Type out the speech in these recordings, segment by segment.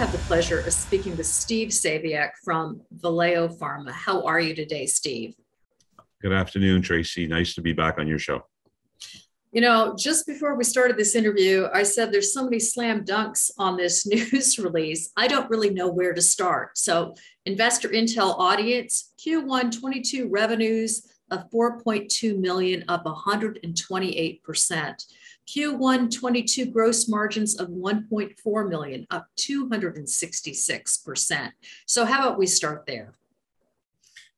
have the pleasure of speaking with Steve Saviuk from Valeo Pharma. How are you today, Steve? Good afternoon, Tracy. Nice to be back on your show. You know, just before we started this interview, I said there's so many slam dunks on this news release. I don't really know where to start. So, investor intel audience, Q1 22 revenues of 4.2 million, up 128%. Q1 22 gross margins of 1.4 million, up 266%. So, how about we start there?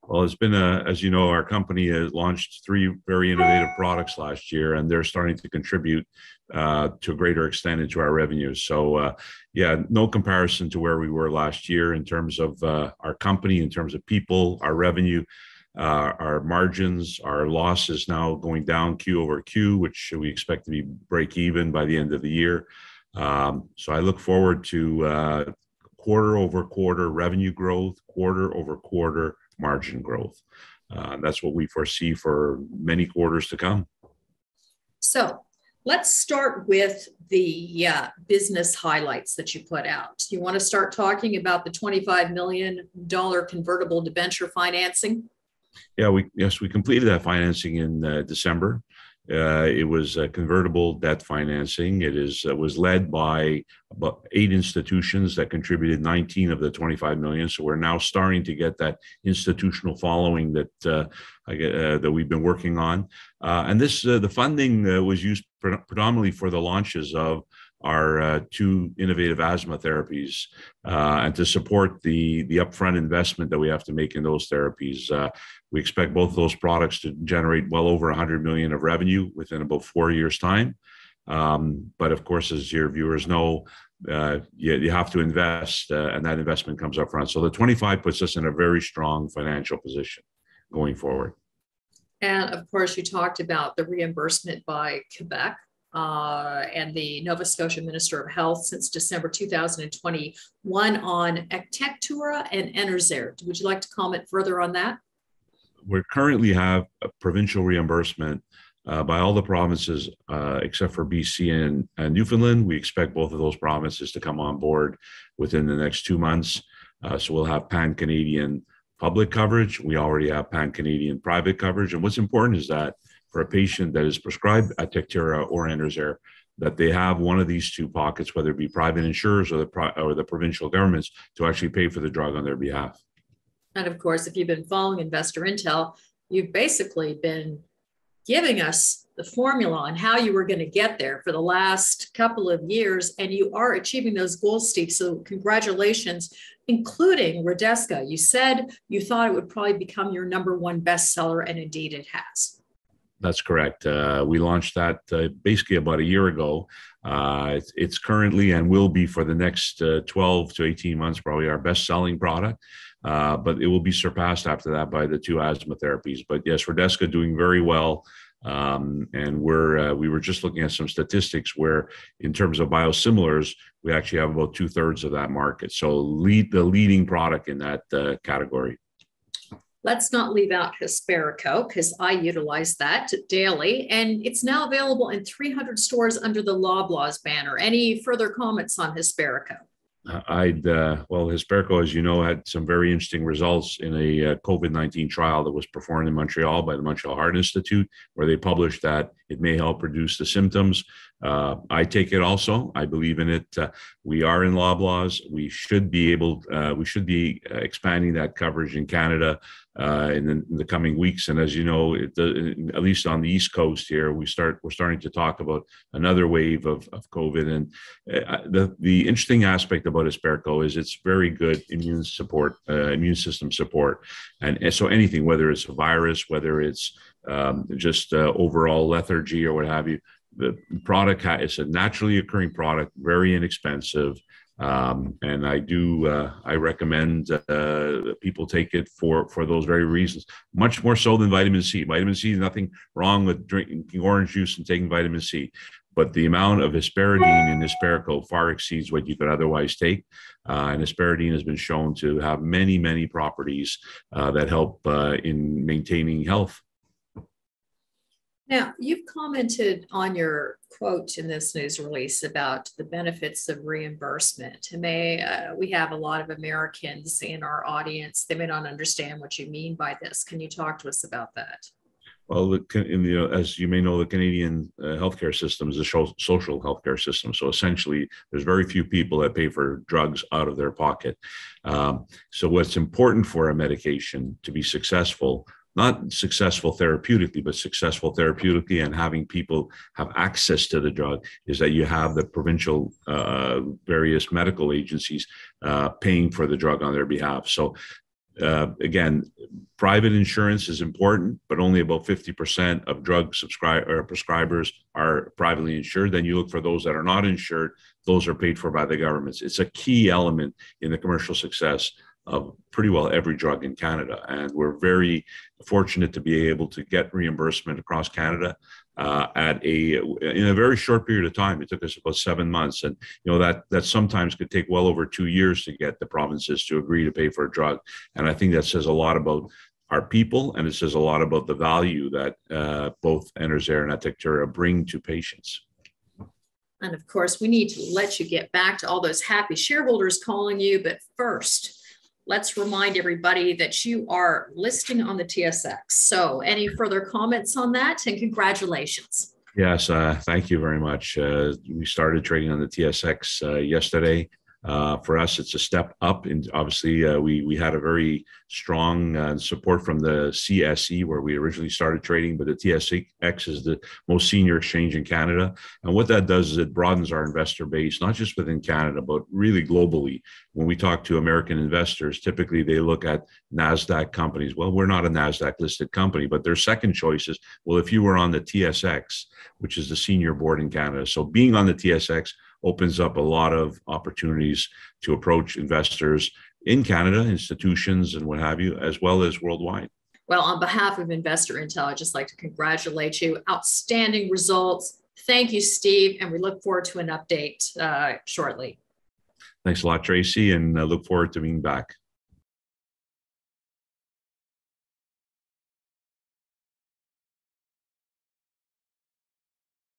Well, it's been a, as you know, our company has launched three very innovative products last year, and they're starting to contribute uh, to a greater extent into our revenues. So, uh, yeah, no comparison to where we were last year in terms of uh, our company, in terms of people, our revenue, uh, our margins, our loss is now going down Q over Q, which we expect to be break even by the end of the year. Um, so I look forward to uh, quarter over quarter revenue growth, quarter over quarter margin growth. Uh, that's what we foresee for many quarters to come. So let's start with the uh, business highlights that you put out. You want to start talking about the $25 million convertible debenture financing? Yeah, we yes we completed that financing in uh, December. Uh, it was a convertible debt financing. It is uh, was led by about eight institutions that contributed 19 of the 25 million. So we're now starting to get that institutional following that uh, uh that we've been working on. Uh, and this uh, the funding was used pre- predominantly for the launches of our uh, two innovative asthma therapies uh, and to support the the upfront investment that we have to make in those therapies. Uh, we expect both of those products to generate well over 100 million of revenue within about four years' time. Um, but of course, as your viewers know, uh, you, you, have to invest, uh, and that investment comes up front. So the 25 puts us in a very strong financial position going forward. And of course, you talked about the reimbursement by Quebec uh, and the Nova Scotia Minister of Health since December 2021 on Atectura and Enerzair. Would you like to comment further on that? We currently have a provincial reimbursement uh, by all the provinces uh, except for BC and, and, Newfoundland. We expect both of those provinces to come on board within the next two months. Uh, so we'll have pan Canadian public coverage. We already have pan Canadian private coverage. And what's important is that for a patient that is prescribed Atectura or Enerzair, that they have one of these two pockets, whether it be private insurers or the or the provincial governments, to actually pay for the drug on their behalf. And of course, if you've been following Investor Intel, you've basically been giving us the formula on how you were going to get there for the last couple of years, and you are achieving those goals, Steve. So, congratulations, including Redesca. You said you thought it would probably become your number one bestseller, and indeed it has. That's correct. Uh, we launched that uh, basically about a year ago. Uh, it's, it's, currently and will be for the next uh, 12 to 18 months probably our best selling product. Uh, but it will be surpassed after that by the two asthma therapies. But yes, Redesca doing very well. Um, and we're uh, we were just looking at some statistics where, in terms of biosimilars, we actually have about two thirds of that market. So lead the leading product in that category. Let's not leave out Hesperco because I utilize that daily, and it's now available in 300 stores under the Loblaws banner. Any further comments on Hesperco? Uh, I'd uh, well, Hesperco, as you know, had some very interesting results in a uh, COVID nineteen trial that was performed in Montreal by the Montreal Heart Institute, where they published that it may help reduce the symptoms. Uh, I take it also. I believe in it. Uh, we are in Loblaws. We should be able. Uh, we should be expanding that coverage in Canada uh, in, the, in, the, coming weeks. And as you know, it, at least on the East Coast here, we start we're starting to talk about another wave of, of COVID. And uh, the the interesting aspect about Hesperco is it's very good immune support, uh, immune system support, and, and, so anything, whether it's a virus, whether it's um, just uh, overall lethargy or what have you. The product ha- it's a naturally occurring product, very inexpensive. Um, and I do uh, I recommend uh, people take it for for those very reasons. Much more so than vitamin C. Vitamin C, nothing wrong with drinking orange juice and taking vitamin C, but the amount of hesperidin in Hesperco far exceeds what you could otherwise take. Uh, and hesperidin has been shown to have many many properties uh, that help uh, in maintaining health. Now, you've commented on your quote in this news release about the benefits of reimbursement. And may uh, we have a lot of Americans in our audience, they may not understand what you mean by this. Can you talk to us about that? Well, the, in the, as you may know, the Canadian uh, healthcare system is a social healthcare system. So essentially, there's very few people that pay for drugs out of their pocket. Um, so what's important for a medication to be successful not successful therapeutically, but successful therapeutically and having people have access to the drug is that you have the provincial uh, various medical agencies uh, paying for the drug on their behalf. So uh, again, private insurance is important, but only about 50% of drug subscribe or prescribers are privately insured. Then you look for those that are not insured, those are paid for by the governments. It's a key element in the commercial success of pretty well every drug in Canada. And we're very fortunate to be able to get reimbursement across Canada uh, at a in a very short period of time. It took us about seven months, and you know that that sometimes could take well over two years to get the provinces to agree to pay for a drug. And I think that says a lot about our people, and it says a lot about the value that uh, both Enerzair and Atectura bring to patients. And of course, we need to let you get back to all those happy shareholders calling you. But first, let's remind everybody that you are listing on the TSX. So, any further comments on that? And congratulations. Yes, uh, thank you very much. Uh, we started trading on the TSX uh, yesterday. Uh, for us, it's a step up, and obviously, uh, we we had a very strong uh, support from the CSE where we originally started trading, but the TSX is the most senior exchange in Canada, and what that does is it broadens our investor base, not just within Canada, but really globally. When we talk to American investors, typically they look at Nasdaq companies. Well, we're not a Nasdaq listed company, but their second choice is well, if you were on the TSX, which is the senior board in Canada, so being on the TSX opens up a lot of opportunities to approach investors in Canada, institutions, and what have you, as well as worldwide. Well, on behalf of Investor Intel, I'd just like to congratulate you. Outstanding results. Thank you, Steve, and we look forward to an update uh, shortly. Thanks a lot, Tracy, and I look forward to being back.